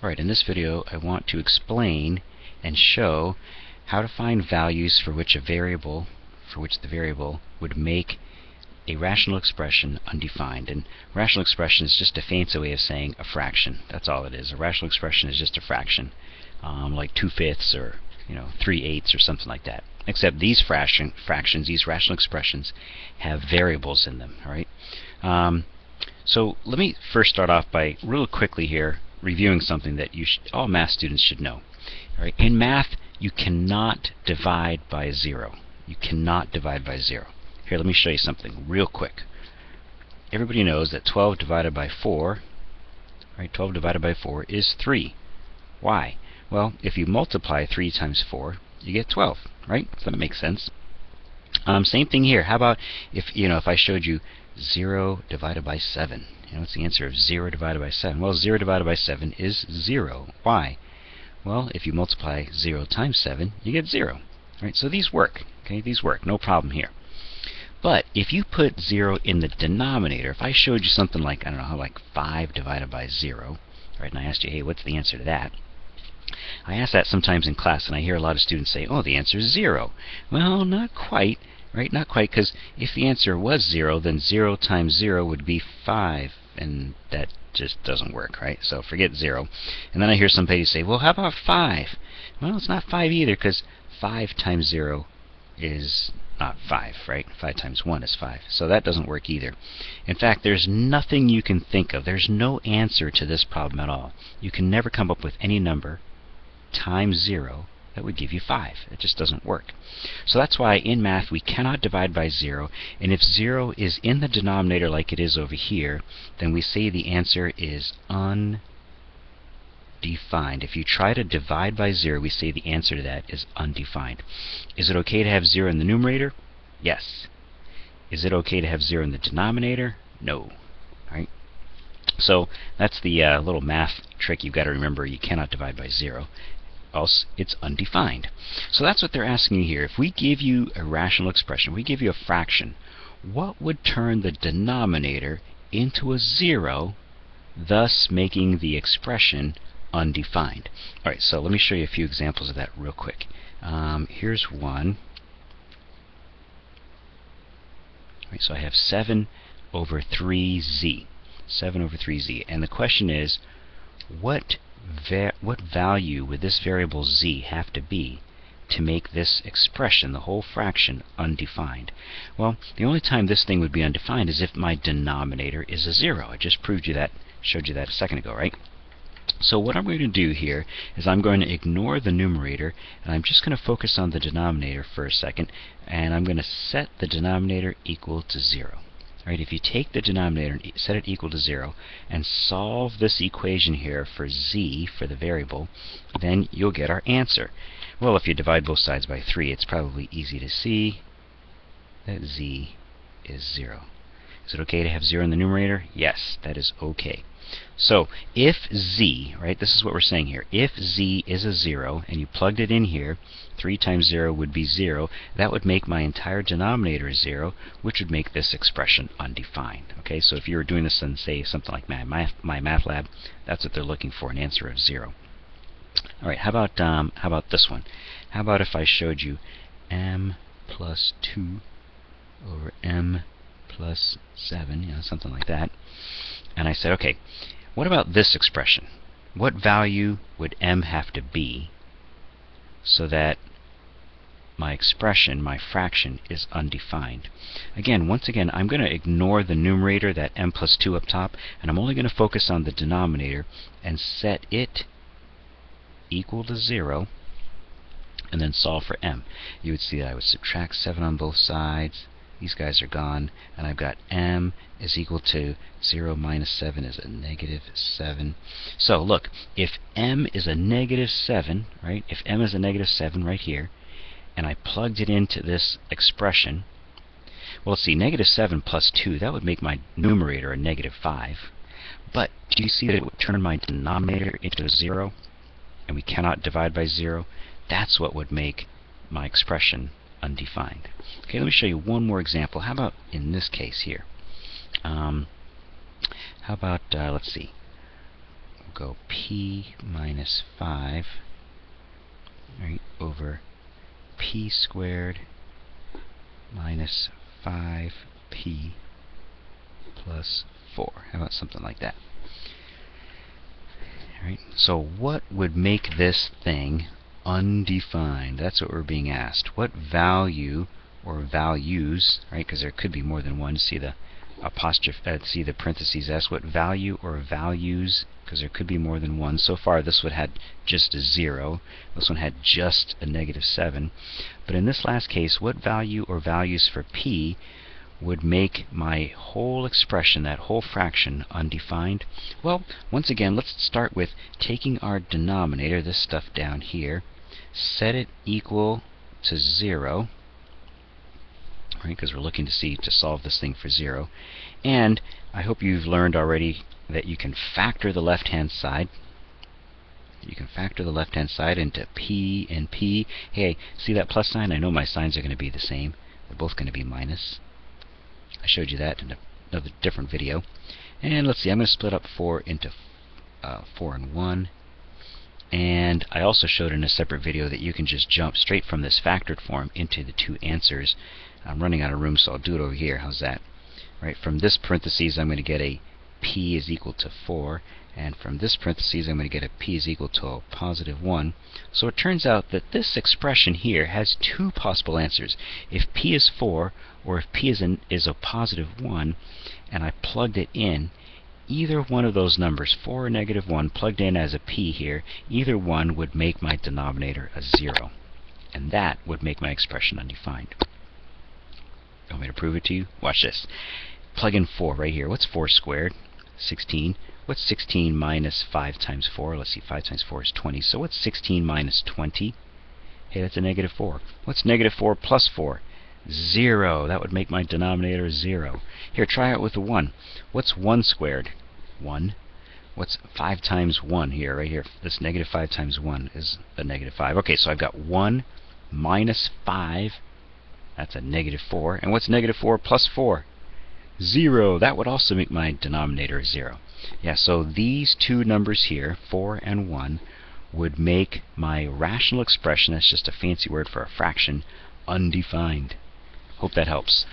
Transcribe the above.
Alright, in this video I want to explain and show how to find values for which a variable, for which the variable would make a rational expression undefined. And rational expression is just a fancy way of saying a fraction. That's all it is. A rational expression is just a fraction, um, like two-fifths or you know three-eighths or something like that. Except these fraction, fractions, these rational expressions, have variables in them. All right. Um, so let me first start off by real quickly here reviewing something that you should, all math students should know. Right? In math, you cannot divide by zero. You cannot divide by zero. Here, let me show you something real quick. Everybody knows that 12 divided by 4, right, 12 divided by 4 is 3. Why? Well, if you multiply 3 times 4, you get 12, right? So that makes sense. Um, same thing here. How about if you know if I showed you 0 divided by 7? You know, what's the answer of 0 divided by 7? Well, 0 divided by 7 is 0. Why? Well, if you multiply 0 times 7, you get 0. Right? So these work. Okay, these work. No problem here. But if you put 0 in the denominator, if I showed you something like, I don't know, like 5 divided by 0, right, and I asked you, hey, what's the answer to that? I ask that sometimes in class, and I hear a lot of students say, oh, the answer is 0. Well, not quite. Right? Not quite, because if the answer was 0, then 0 times 0 would be 5, and that just doesn't work, right? So forget 0. And then I hear some somebody say, well, how about 5? Well, it's not 5 either, because 5 times 0 is not 5, right? 5 times 1 is 5. So that doesn't work either. In fact, there's nothing you can think of. There's no answer to this problem at all. You can never come up with any number times 0 that would give you 5. It just doesn't work. So that's why in math we cannot divide by 0, and if 0 is in the denominator like it is over here, then we say the answer is undefined. If you try to divide by 0, we say the answer to that is undefined. Is it okay to have 0 in the numerator? Yes. Is it okay to have 0 in the denominator? No. Right? So that's the uh, little math trick you've got to remember. You cannot divide by 0 else it's undefined. So that's what they're asking you here. If we give you a rational expression, we give you a fraction, what would turn the denominator into a zero, thus making the expression undefined? Alright, so let me show you a few examples of that real quick. Um, here's one. Alright, so I have 7 over 3z. 7 over 3z. And the question is, what what value would this variable z have to be to make this expression, the whole fraction, undefined? Well, the only time this thing would be undefined is if my denominator is a zero. I just proved you that, showed you that a second ago, right? So what I'm going to do here is I'm going to ignore the numerator and I'm just going to focus on the denominator for a second and I'm going to set the denominator equal to 0. Right, if you take the denominator and set it equal to 0 and solve this equation here for z, for the variable, then you'll get our answer. Well, if you divide both sides by 3, it's probably easy to see that z is 0. Is it okay to have 0 in the numerator? Yes, that is okay. So if z, right, this is what we're saying here, if z is a 0 and you plugged it in here, 3 times 0 would be 0, that would make my entire denominator 0, which would make this expression undefined. Okay, so if you were doing this in, say, something like my math, MyMathLab, that's what they're looking for, an answer of 0. All right, how about, um, how about this one? How about if I showed you m plus 2 over m plus 7, you know, something like that. And I said, okay, what about this expression? What value would m have to be so that my expression, my fraction, is undefined. Again, once again, I'm going to ignore the numerator, that m plus 2 up top, and I'm only going to focus on the denominator and set it equal to 0 and then solve for m. You would see that I would subtract 7 on both sides, these guys are gone. And I've got m is equal to 0 minus 7 is a negative 7. So look, if m is a negative 7, right, if m is a negative 7 right here, and I plugged it into this expression, well, let's see, negative 7 plus 2, that would make my numerator a negative 5. But do you see that it would turn my denominator into a 0? And we cannot divide by 0? That's what would make my expression undefined. Okay, let me show you one more example. How about in this case here? Um, how about, uh, let's see, we'll go p minus 5 right, over p squared minus 5p plus 4. How about something like that? Alright, so what would make this thing undefined? That's what we're being asked. What value or values, right, because there could be more than one, see the apostrophe, uh, see the parentheses s, what value or values, because there could be more than one. So far this one had just a 0, this one had just a negative 7. But in this last case, what value or values for p would make my whole expression, that whole fraction, undefined? Well, once again, let's start with taking our denominator, this stuff down here, set it equal to 0, right? Because we're looking to see to solve this thing for 0. And I hope you've learned already that you can factor the left-hand side. You can factor the left-hand side into p and p. Hey, see that plus sign? I know my signs are going to be the same. They're both going to be minus. I showed you that in another different video. And let's see, I'm going to split up 4 into uh, 4 and 1. And I also showed in a separate video that you can just jump straight from this factored form into the two answers. I'm running out of room, so I'll do it over here. How's that? Right, from this parentheses, I'm going to get a p is equal to 4. And from this parentheses, I'm going to get a p is equal to a positive 1. So it turns out that this expression here has two possible answers. If p is 4, or if p is, an, is a positive 1, and I plugged it in, either one of those numbers, 4 or negative 1, plugged in as a p here, either one would make my denominator a 0. And that would make my expression undefined. Want me to prove it to you? Watch this. Plug in 4 right here. What's 4 squared? 16. What's 16 minus 5 times 4? Let's see, 5 times 4 is 20. So what's 16 minus 20? Hey, that's a negative 4. What's negative 4 plus 4? 0. That would make my denominator 0. Here, try it with a 1. What's 1 squared? 1. What's 5 times 1 here, right here? This negative 5 times 1 is a negative 5. Okay, so I've got 1 minus 5 that's a negative 4. And what's negative 4 plus 4? 0. That would also make my denominator 0. Yeah, so these two numbers here, 4 and 1, would make my rational expression, that's just a fancy word for a fraction, undefined. Hope that helps.